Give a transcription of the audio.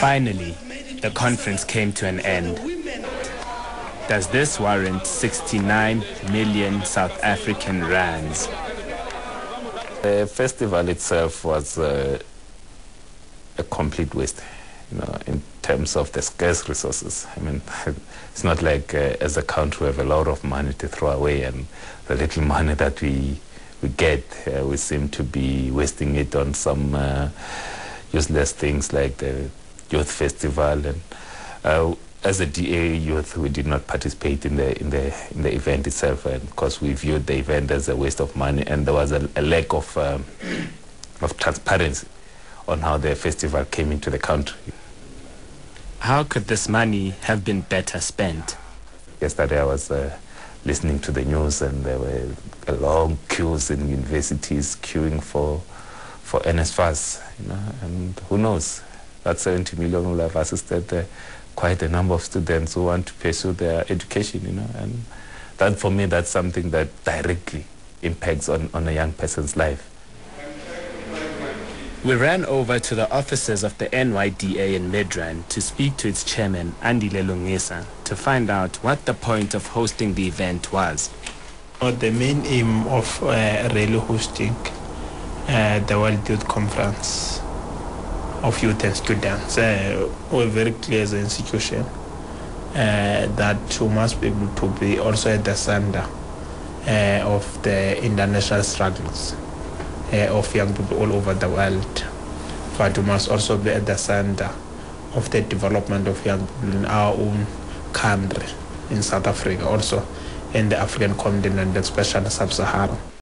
Finally, the conference came to an end. Does this warrant 69 million South African rands? The festival itself was uh, a complete waste, you know, in terms of the scarce resources. I mean, it's not like uh, as a country we have a lot of money to throw away, and the little money that we we get, uh, we seem to be wasting it on some uh, useless things like the youth festival. And uh, as a DA youth, we did not participate in the in the in the event itself, and because we viewed the event as a waste of money, and there was a, a lack of um, of transparency on how the festival came into the country. How could this money have been better spent? Yesterday I was uh, listening to the news and there were long queues in universities queuing for for NSFAS, you know, and who knows, that 70 million will have assisted uh, quite a number of students who want to pursue their education, you know, and that for me, that's something that directly impacts on, on a young person's life. We ran over to the offices of the NYDA in Midrand to speak to its chairman, Andy Lungisa, to find out what the point of hosting the event was. Well, The main aim of uh, really hosting the World Youth Conference of youth and students, uh, we're very clear as an institution uh, that we must be able to be also at the center uh, of the international struggles uh, of young people all over the world. But we must also be at the center of the development of young people in our own country, in South Africa, also in the African continent, especially Sub-Saharan.